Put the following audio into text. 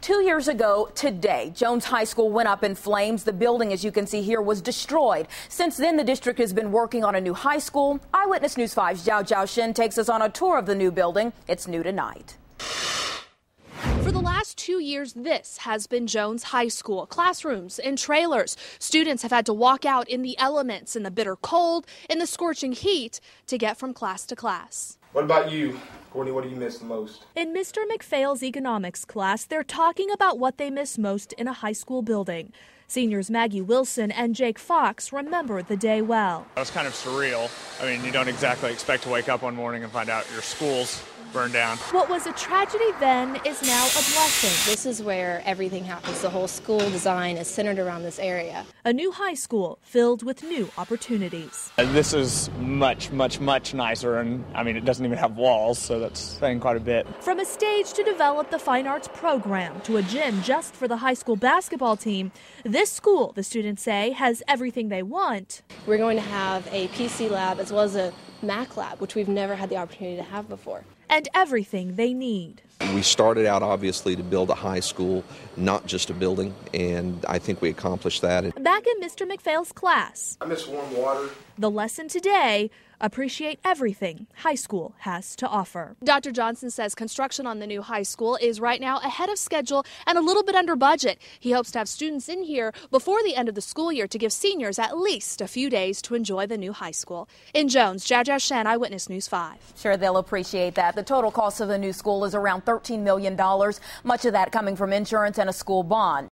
Two years ago today, Jones High School went up in flames. The building, as you can see here, was destroyed. Since then, the district has been working on a new high school. Eyewitness News 5's Zhao Zhao Shin takes us on a tour of the new building. It's new tonight. For the last two years, this has been Jones High School. Classrooms and trailers. Students have had to walk out in the elements, in the bitter cold, in the scorching heat to get from class to class. What about you, Courtney? What do you miss the most? In Mr. McPhail's economics class, they're talking about what they miss most in a high school building. Seniors Maggie Wilson and Jake Fox remember the day well. It was kind of surreal. I mean, you don't exactly expect to wake up one morning and find out your school's burned down. What was a tragedy then is now a blessing. This is where everything happens. The whole school design is centered around this area. A new high school filled with new opportunities. Uh, this is much, much, much nicer, and I mean, it doesn't even have walls, so that's saying quite a bit. From a stage to develop the fine arts program to a gym just for the high school basketball team, this school, the students say, has everything they want. We're going to have a PC lab as well as a Mac lab, which we've never had the opportunity to have before and everything they need. We started out obviously to build a high school, not just a building, and I think we accomplished that. Back in Mr. McPhail's class, I miss warm water. The lesson today appreciate everything high school has to offer. Dr. Johnson says construction on the new high school is right now ahead of schedule and a little bit under budget. He hopes to have students in here before the end of the school year to give seniors at least a few days to enjoy the new high school. In Jones, Zhao Zhao Shen, Eyewitness News 5. Sure, they'll appreciate that. The total cost of the new school is around $13 million, much of that coming from insurance and a school bond.